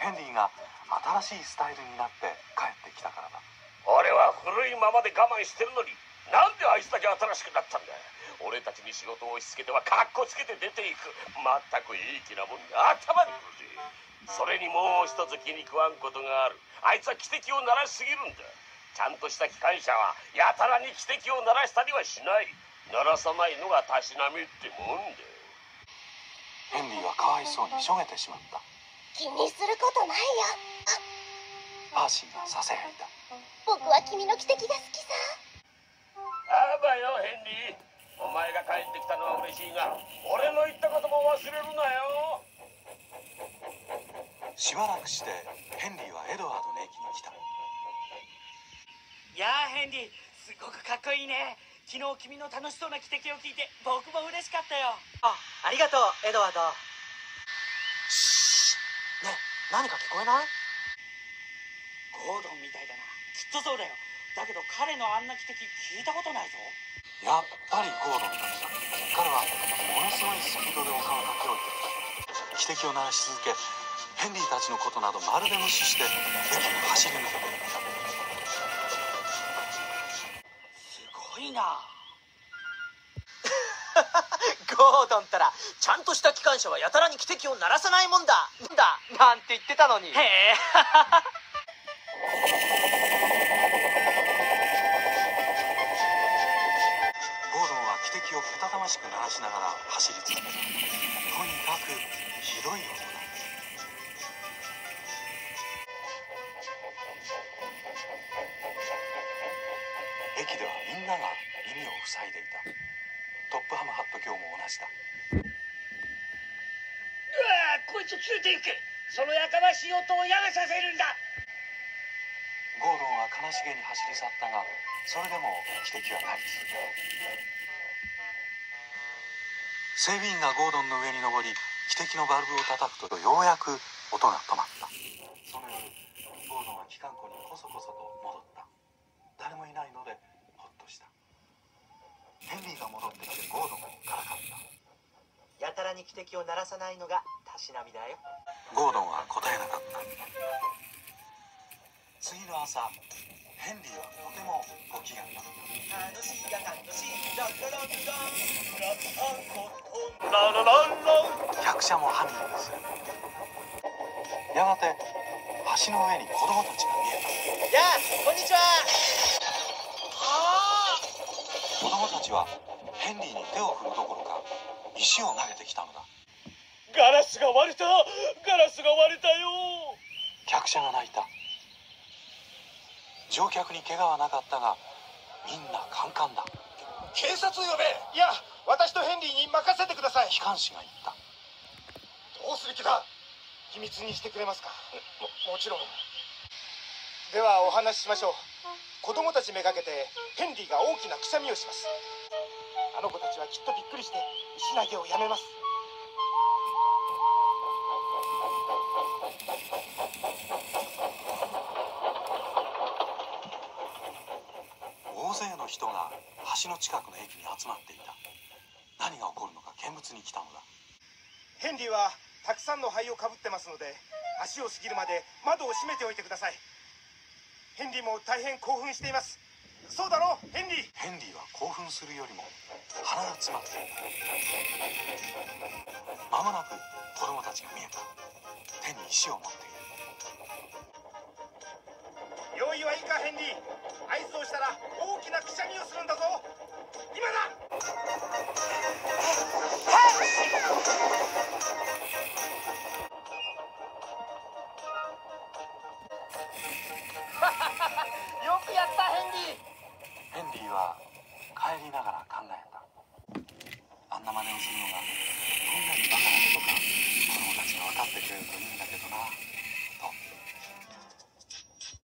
ヘンリーが新しいスタイルになって帰ってきたからだ。俺は古いままで我慢してるのになんであいつだけ新しくなったんだ俺たちに仕事を押し付けてはカッコつけて出ていく。まったくいい気なもんが頭にくるぜ。それにもう一つ気に食わんことがある。あいつは汽笛を鳴らしすぎるんだ。ちゃんとした機関車はやたらに汽笛を鳴らしたりはしない。鳴らさないのがたしなみってもんだよ。ヘンリーはかわいそうにしょげてしまった気にすることないよ。パーシーがささやいた僕は君の汽笛が好きさ。あばよヘンリーお前が帰ってきたのは嬉しいが俺の言ったことも忘れるなよ。しばらくしてヘンリーはエドワードの駅に来た。いやあヘンリーすごくかっこいいね。昨日君の楽しそうな汽笛を聞いて僕も嬉しかったよ。あありがとうエドワード。ね何か聞こえない？ゴードンみたいだな。きっとそうだよ。だけど彼のあんな汽笛聞いたことないぞ。やっぱりゴードンだった。彼はものすごいスピードで丘を駆け下りて汽笛を鳴らし続けヘンリーたちのことなどまるで無視して駅を走り抜けていった。すごいな ゴードンったらちゃんとした機関車はやたらに汽笛を鳴らさないもんだ。だ？なんて言ってたのに。へえ。ゴードンは汽笛をけたたましく鳴らしながら走り続けたとにかくひどい音だ。駅ではみんなが耳を塞いでいたトップハムハット卿も同じだ。うわこいつ連れて行け。そのやかましい音をやめさせるんだ。ゴードンは悲しげに走り去ったがそれでも汽笛は鳴り続けた整備員がゴードンの上に登り汽笛のバルブを叩くとようやく音が止まったその夜ゴードンは機関庫にこそこそと戻った誰もいないのでほっとしたヘンリーが戻ってきてゴードンをからかったやたらに汽笛を鳴らさないのがたしなみだよ。ゴードンは答えなかった。次の朝ヘンリーはとてもご機嫌だ。った楽しいが楽しい。ランラランラン。ララランラン客車もハミングする。やがて橋の上に子供たちが見えた。やあこんにちは。あ子供たちはヘンリーに手を振るどころか石を投げてきたのだ。ガラスが割れたガラスが割れたよ。客車が泣いた。乗客に怪我はなかったがみんなカンカンだ。警察呼べ。いや私とヘンリーに任せてください。機関士が言った。どうする気だ？秘密にしてくれますか？ももちろん。ではお話ししましょう。子供たちめがけてヘンリーが大きなくしゃみをしますあの子たちはきっとびっくりして石投げをやめます。大勢の人が橋の近くの駅に集まっていた。何が起こるのか見物に来たのだ。ヘンリーはたくさんの灰をかぶってますので足を過ぎるまで窓を閉めておいてください。ヘンリーも大変興奮していますそうだろ？ヘンリー。ヘンリーは興奮するよりも鼻が詰まっていた間もなく子供たちが見えた。手に石を持っている。用意はいいかヘンリー。合図をしたら大きなくしゃみをするんだぞ。今だ！よくやったヘンリーヘンリーは帰りながら考えた。あんな真似をするのがどんなにバカなことか子供たちが分かってくれるといいんだけどな。